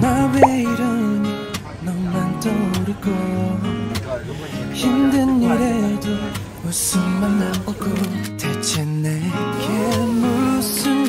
나왜 이러니? 넌만 떠오르고 힘든 일에도 웃음만 나오고 대체 내게 무슨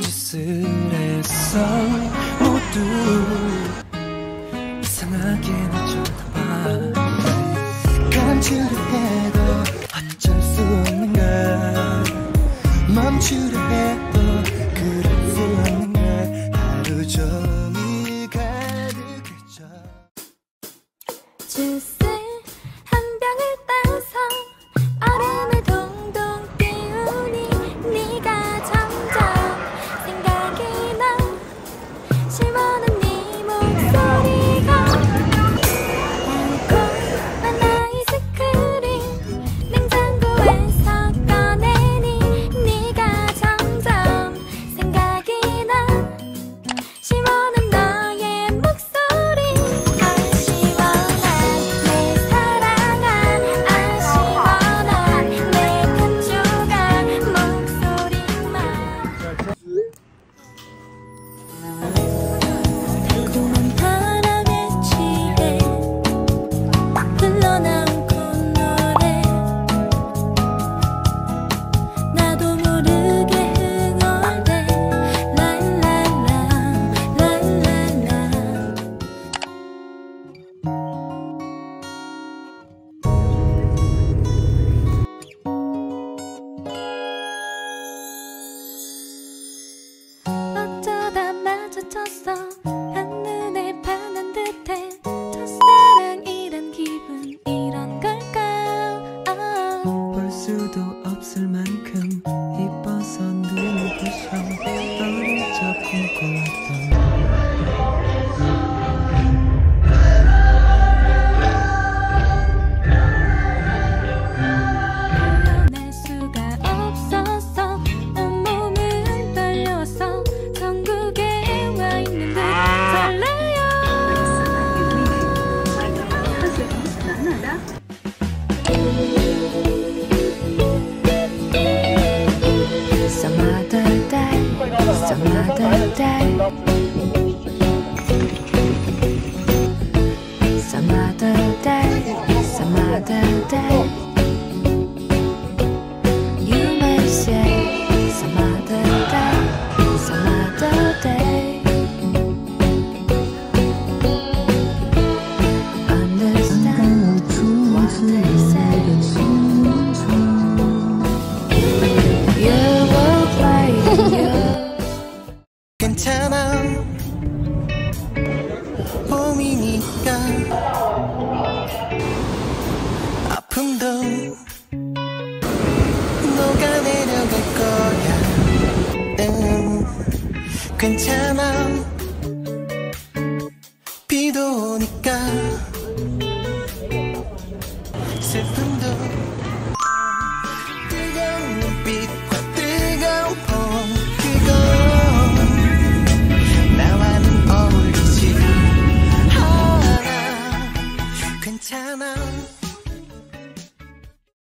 젖어. 한눈에 반한 듯해. 첫사랑이란 기분 이런 걸까? 아. 볼 수도 없을 만큼 이뻐서 눈을 부셔 어릴 적 꿈꿔왔던 another day, another day. Another day, another day. 순간 아픔도 녹아내려갈 거야. 응 괜찮아. 비도 오니까.